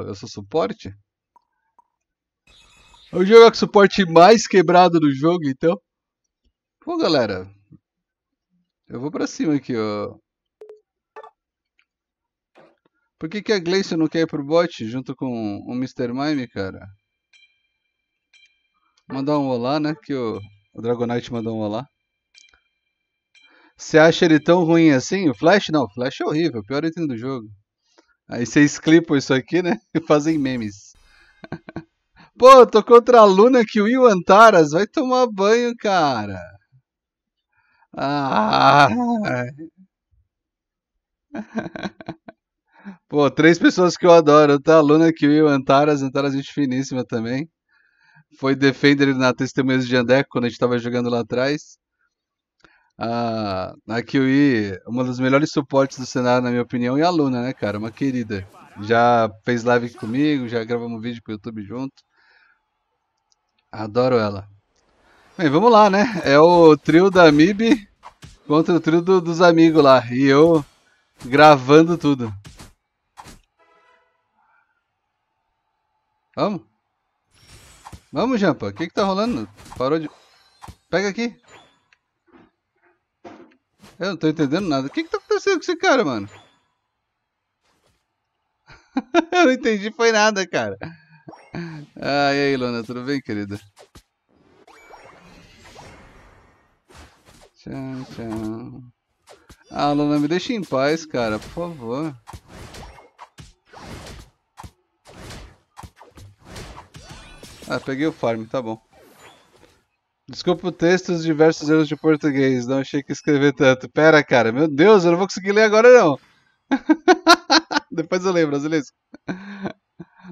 eu sou suporte? Vamos jogar com o suporte mais quebrado do jogo, então. Bom, galera. Eu vou pra cima aqui, ó. Por que, que a Glacier não quer ir pro bot junto com o Mr. Mime, cara? Mandar um olá, né? Que o, o Dragonite mandou um olá. Você acha ele tão ruim assim? O Flash? Não, o Flash é horrível, o pior item do jogo. Aí vocês clipam isso aqui, né? E fazem memes. Pô, tô contra a Luna que o Antaras vai tomar banho, cara. Ah. Pô, três pessoas que eu adoro, tá? Luna, Kiwi, Antaras, Antaras gente finíssima também. Foi Defender na Testemunhas de Andeco quando a gente tava jogando lá atrás. A, a Kiwi, uma dos melhores suportes do cenário, na minha opinião, e a Luna, né, cara? Uma querida. Já fez live comigo, já gravamos vídeo pro YouTube junto. Adoro ela. Bem, vamos lá, né? É o trio da MIB contra o trio do, dos amigos lá. E eu gravando tudo. Vamos? Vamos, Jampa. O que que tá rolando? Parou de... Pega aqui. Eu não tô entendendo nada. O que que tá acontecendo com esse cara, mano? eu não entendi foi nada, cara. Ah, e aí, Luna, tudo bem, querida? Tchau, tchau. Ah, Luna, me deixa em paz, cara, por favor. Ah, peguei o farm, tá bom. Desculpa o texto os diversos erros de português, não achei que escrever tanto. Pera, cara, meu Deus, eu não vou conseguir ler agora não. Depois eu lembro, Azilisco.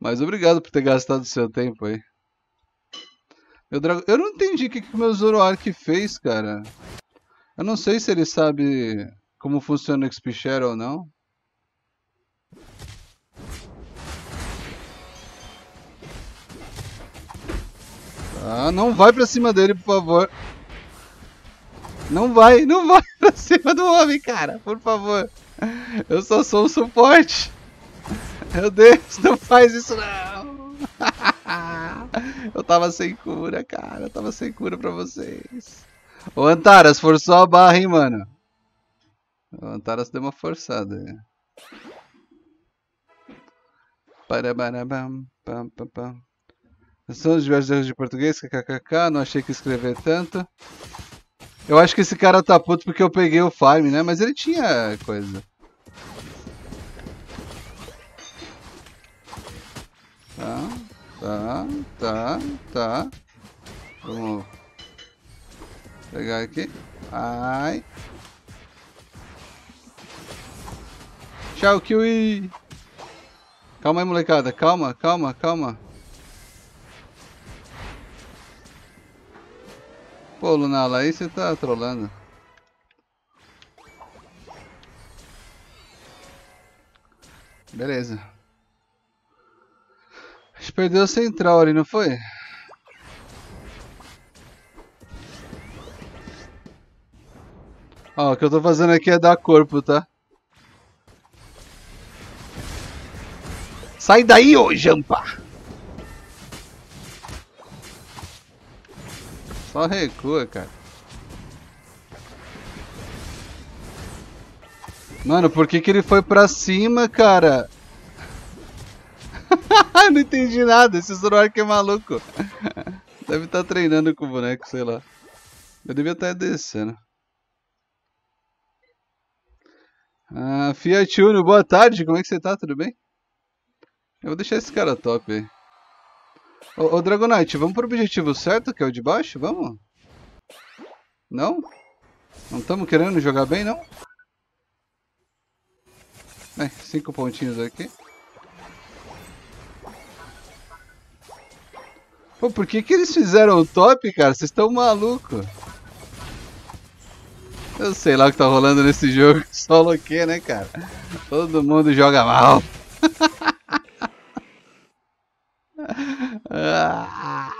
Mas obrigado por ter gastado seu tempo aí. Meu. Eu não entendi o que, que o meu Zoroark fez, cara. Eu não sei se ele sabe como funciona o XP Share ou não. Ah, não vai pra cima dele, por favor. Não vai, não vai pra cima do homem, cara, por favor. Eu só sou um suporte. Meu Deus, não faz isso não. Eu tava sem cura, cara. Eu tava sem cura pra vocês. Ô Antaras, forçou a barra, hein, mano. O Antaras deu uma forçada. Parabarabam, pam, pam, pam. São os diversos erros de português, kkkk, não achei que escrever tanto. Eu acho que esse cara tá puto porque eu peguei o farm, né? Mas ele tinha coisa. Tá, tá, tá, tá. Vamos pegar aqui. Ai. Tchau, Kiwi. Calma aí, molecada. Calma, calma, calma. Pô, Lunala, aí você tá trolando. Beleza. A gente perdeu a central ali, não foi? Ó, o que eu tô fazendo aqui é dar corpo, tá? Sai daí, ô Jampa! Só recua, cara. Mano, por que que ele foi pra cima, cara? não entendi nada, esse Zoroark é maluco. Deve estar tá treinando com o boneco, sei lá. Eu devia estar tá descendo. Ah, Fiat Uno, boa tarde, como é que você tá? Tudo bem? Eu vou deixar esse cara top aí. Ô, ô Dragonite, vamos pro objetivo certo, que é o de baixo? Vamos? Não? Não estamos querendo jogar bem, não? É, cinco pontinhos aqui. Pô, por que que eles fizeram o top, cara? Vocês estão malucos. Eu sei lá o que tá rolando nesse jogo. Solo aqui, né, cara? Todo mundo joga mal. Ah,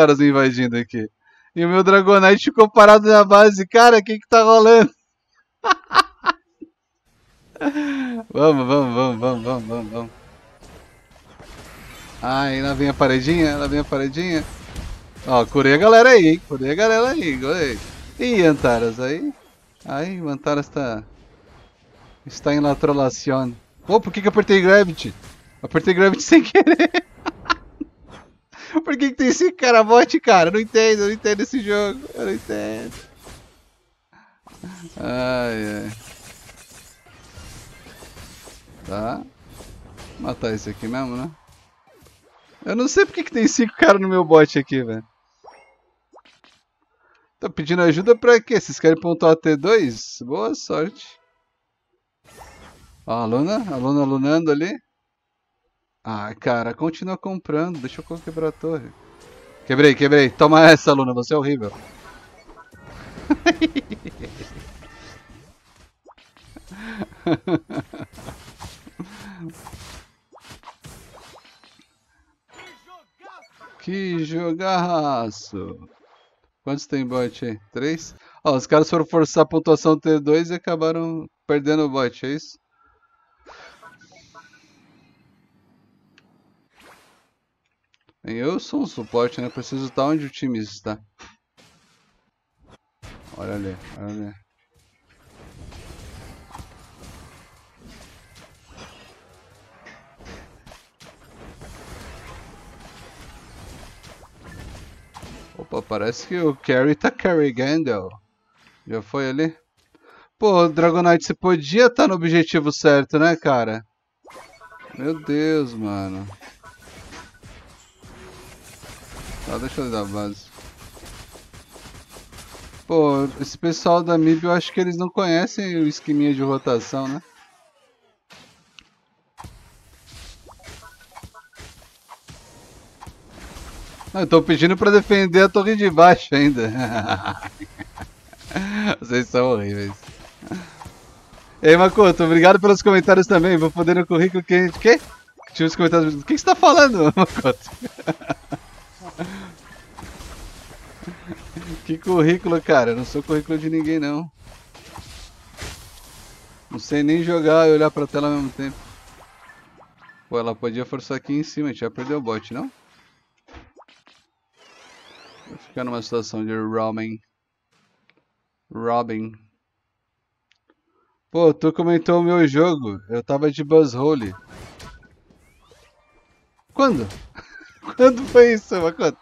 Antaras invadindo aqui. E o meu Dragonite ficou parado na base. Cara, o que que tá rolando? Vamos, vamos, vamos, vamos, vamos, vamos, vamos. Ai, lá vem a paredinha, lá vem a paredinha. Ó, curei a galera aí, hein? Curei a galera aí, gostei. Ih, Antaras, aí. Aí, o Antaras tá... Está em latrolação. Pô, por que que eu apertei Gravity? Apertei Gravity sem querer. Por que que tem esse cara bot, cara? Eu não entendo, eu não entendo esse jogo. Eu não entendo. Ai, ai. Tá. Matar esse aqui mesmo, né? Eu não sei porque que tem cinco caras no meu bot aqui, velho. Tô pedindo ajuda pra quê? Vocês querem pontuar T2? Boa sorte. Ó, a Luna, a Luna lunando ali. Ah, cara, continua comprando. Deixa eu quebrar a torre. Quebrei, quebrei. Toma essa, Luna, você é horrível. que jogaço! Quantos tem bot aí? Três? Ó, os caras foram forçar a pontuação T2 e acabaram perdendo o bot, é isso? Eu sou um suporte, né? Preciso estar onde o time está. Olha ali, olha ali. Opa, parece que o Carry tá carregando. Já foi ali? Pô, Dragonite, você podia estar tá no objetivo certo, né, cara? Meu Deus, mano. Tá, deixa eu dar base. Pô, esse pessoal da MIB eu acho que eles não conhecem o esqueminha de rotação, né? Eu tô pedindo pra defender a torre de baixo ainda. Vocês são horríveis. Ei, Makoto, obrigado pelos comentários também. Vou poder no currículo que. Que? Tinha os comentários. O que você tá falando, Makoto? que currículo, cara? Eu não sou currículo de ninguém, não. Não sei nem jogar e olhar pra tela ao mesmo tempo. Pô, ela podia forçar aqui em cima, a gente já perdeu o bot, não? Vou ficar numa situação de Robin. Robin. Pô, tu comentou o meu jogo. Eu tava de Buzzhole. Quando? Quando foi isso, Makoto?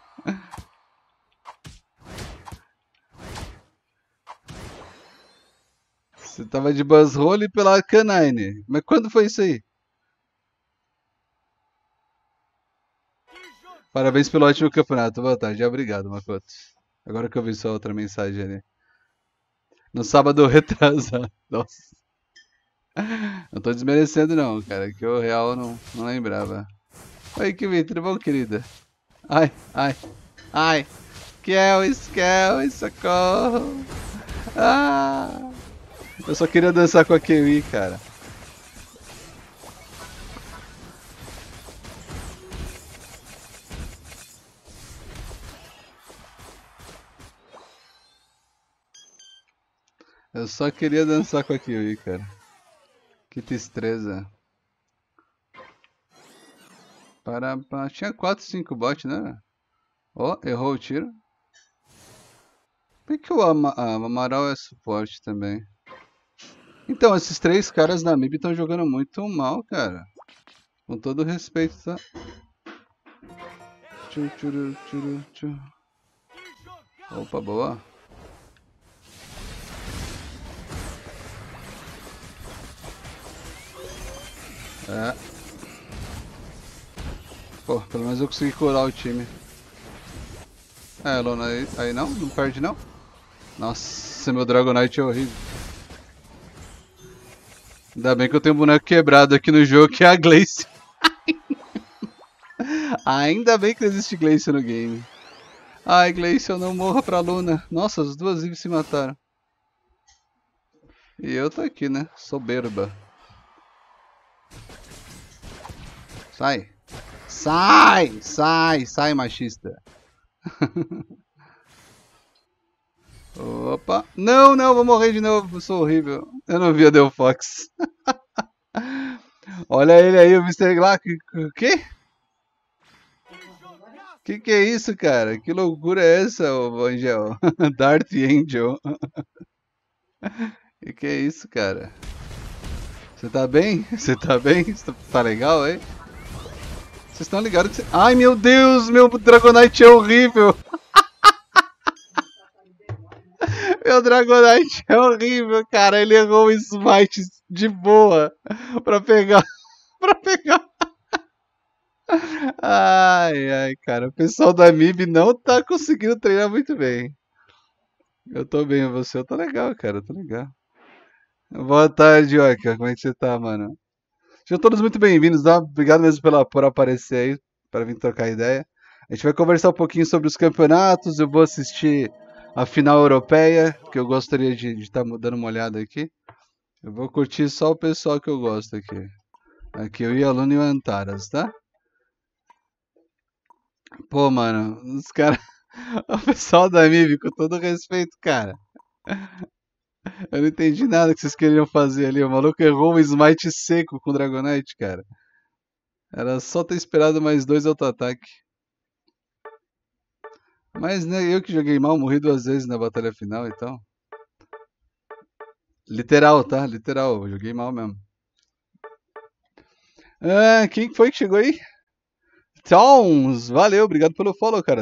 Você tava de Buzzhole pela Canine. Mas quando foi isso aí? Parabéns pelo ótimo campeonato. Boa tarde. Obrigado, Makoto. Agora que eu vi sua outra mensagem ali. No sábado retrasado. Nossa. Não tô desmerecendo não, cara. Que eu real não, não lembrava. Oi, Kimi. Tudo bom, querida? Ai, ai, ai. Kelvis, Kelvis, socorro. Ah. Eu só queria dançar com a Kiwi, cara. Eu só queria dançar com a Kiwi, cara. Que tristeza. Para, para... Tinha 4, 5 bots, né? Oh, errou o tiro. Por que o ah, Amaral é suporte também? Então, esses três caras da MIB estão jogando muito mal, cara. Com todo respeito, tá? Tchu, tchu, tchu, tchu. Opa, boa. É. Pô, pelo menos eu consegui curar o time. É, Lona, aí, aí não? Não perde não? Nossa, meu Dragonite é horrível. Ainda bem que eu tenho um boneco quebrado aqui no jogo, que é a Glace. Ainda bem que existe Glace no game. Ai, Glace, eu não morra pra Luna. Nossa, as duas Eve se mataram. E eu tô aqui, né? Soberba. Sai. Sai! Sai! Sai, machista. Opa. Não, não, vou morrer de novo. Sou horrível. Eu não vi a Del Fox. Olha ele aí, o Mr. Glock. O quê? Que que é isso, cara? Que loucura é essa, ô Angel? Darth Angel. Que que é isso, cara? Você tá bem? Você tá bem? Você tá legal, hein? Vocês estão ligados que você... Ai, meu Deus! Meu Dragonite é horrível! Meu Dragonite é horrível, cara. Ele errou o smite de boa pra pegar... pra pegar... Ai, ai, cara. O pessoal da MIB não tá conseguindo treinar muito bem. Eu tô bem, você? Eu tô legal, cara. Eu tô legal. Boa tarde, Oika. Como é que você tá, mano? Sejam todos muito bem-vindos, tá? Obrigado mesmo pela, por aparecer aí, para vir trocar ideia. A gente vai conversar um pouquinho sobre os campeonatos, eu vou assistir a final europeia, que eu gostaria de estar tá dando uma olhada aqui. Eu vou curtir só o pessoal que eu gosto aqui. Aqui, eu e aluno e o Antaras, tá? Pô, mano, os caras... O pessoal da MIB, com todo respeito, cara. Eu não entendi nada que vocês queriam fazer ali. O maluco errou um smite seco com Dragonite, cara. Era só ter esperado mais dois auto-ataque. Mas né, eu que joguei mal, morri duas vezes na batalha final, então. Literal, tá? Literal, joguei mal mesmo. Ah, quem foi que chegou aí? Tons, valeu, obrigado pelo follow, cara.